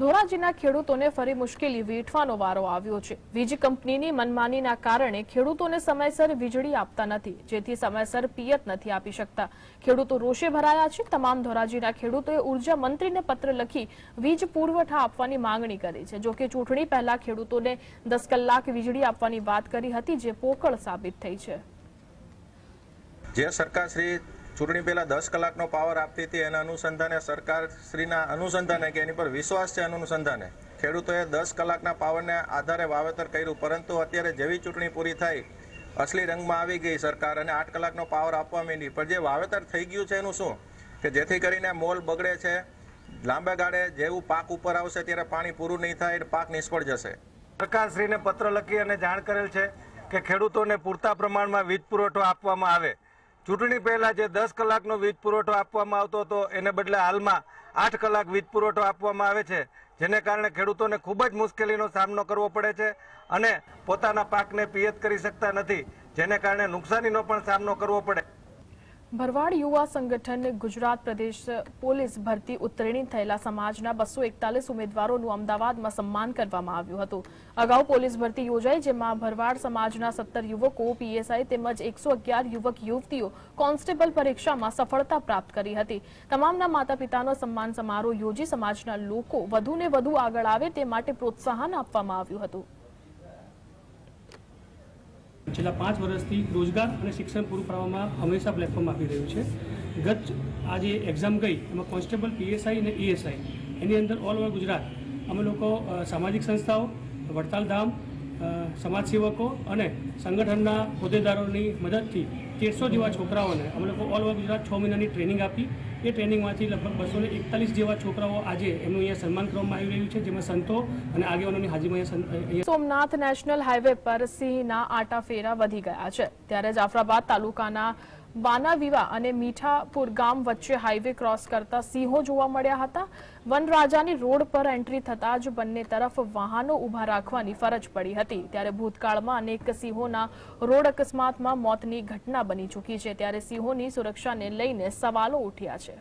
ધોરાજીના ખેડૂતોને ફરી મુશ્કેલી વેઠવાનો વારો આવ્યો છે. વીજ કંપનીની મનમાનીના કારણે ખેડૂતોને સમયસર વીજળી આપતા નથી, જેથી સમયસર પિયત નથી આપી શકતા. ખેડૂતો રોષે ભરાયા છે. તમામ ધોરાજીના ખેડૂતોએ ઊર્જા મંત્રીને પત્ર લખી વીજ પુરવઠા આપવાની માંગણી કરી છે. જોકે ચૂંટણી પહેલા ખેડૂતોને દસ કલાક વીજળી આપવાની વાત કરી હતી, જે પોકળ સાબિત થઈ છે. જે સરકાર શ્રી ચૂંટણી પહેલાં દસ કલાકનો પાવર આપતી હતી. એના અનુસંધાને સરકાર શ્રીના અનુસંધાને કે એની પર વિશ્વાસ છે અનુસંધાને? ખેડૂતોએ દસ કલાકના પાવરને આધારે વાવેતર કર્યું, પરંતુ અત્યારે જેવી ચૂંટણી પૂરી થઈ, અસલી રંગમાં આવી ગઈ સરકાર અને આઠ કલાકનો પાવર આપવા માંડી. પણ જે વાવેતર થઈ ગયું છે એનું શું? કે જેથી કરીને મોલ બગડે છે, લાંબા ગાળે જેવું પાક ઉપર આવશે ત્યારે પાણી પૂરું નહીં થાય, એટલે પાક નિષ્ફળ જશે. સરકારશ્રીને પત્ર લખી અને જાણ કરેલ છે કે ખેડૂતોને પૂરતા પ્રમાણમાં વીજ પુરવઠો આપવામાં આવે. ચૂંટણી પહેલા જે દસ કલાકનો વીજ પુરવઠો આપવામાં આવતો હતો, એને બદલે હાલમાં આઠ કલાક વીજ પુરવઠો આપવામાં આવે છે, જેને કારણે ખેડૂતોને ખૂબ જ મુશ્કેલીનો સામનો કરવો પડે છે અને પોતાના પાકને પિયત કરી શકતા નથી, જેને કારણે નુકસાનીનો પણ સામનો કરવો પડે. ભરવાડ યુવા સંગઠન ગુજરાત પ્રદેશ પોલીસ ભરતી ઉત્તીર્ણ થયેલા સમાજના બસો એકતાલીસ ઉમેદવારોનું અમદાવાદમાં સન્માન કરવામાં આવ્યું હતું. અગાઉ પોલીસ ભરતી યોજાઈ, જેમાં ભરવાડ સમાજના સત્તર યુવકો, પીએસઆઈ તેમજ એકસો યુવક યુવતીઓ કોન્સ્ટેબલ પરીક્ષામાં સફળતા પ્રાપ્ત કરી હતી. તમામના માતા પિતાનો સન્માન સમારોહ યોજી સમાજના લોકો વધુને વધુ આગળ આવે તે માટે પ્રોત્સાહન આપવામાં આવ્યું હતું. છેલ્લા પાંચ વર્ષથી રોજગાર અને શિક્ષણ પૂરું પાડવામાં હંમેશા પ્લેટફોર્મ આપી રહ્યું છે. ગત આ જે એક્ઝામ ગઈ, એમાં કોન્સ્ટેબલ પીએસઆઈ અને ઈએસઆઈ એની અંદર ઓલ ઓવર ગુજરાત અમે લોકો સામાજિક સંસ્થાઓ, વડતાલ ધામ સમાજસેવકો અને સંગઠનના હોદ્દેદારોની મદદથી તેરસો જેવા છોકરાઓને અમે લોકો ઓલ ઓવર ગુજરાત છ મહિનાની ટ્રેનિંગ આપી. એ ટ્રેનિંગમાંથી લગભગ બસો એકતાલીસ જેવા છોકરાઓ આજે એમનું અહીંયા સન્માન કરવામાં આવી રહ્યું છે, જેમાં સંતો અને આગેવાનોની હાજરીમાં સોમનાથ નેશનલ હાઈવે પર સિંહના આટા ફેરા વધી ગયા છે. ત્યારે જાફરાબાદ તાલુકાના બાનાવિવા અને મીઠાપુર ગામ વચ્ચે હાઈવે ક્રોસ કરતા સિંહો જોવા મળ્યા હતા. વનરાજાની રોડ પર એન્ટ્રી થતા જ બંને તરફ વાહનો ઊભા રાખવાની ફરજ પડી હતી. ત્યારે ભૂતકાળમાં અનેક સિંહોના રોડ અકસ્માતમાં મોતની ઘટના બની ચૂકી છે. ત્યારે સિંહોની સુરક્ષાને લઈને સવાલો ઉઠ્યા છે.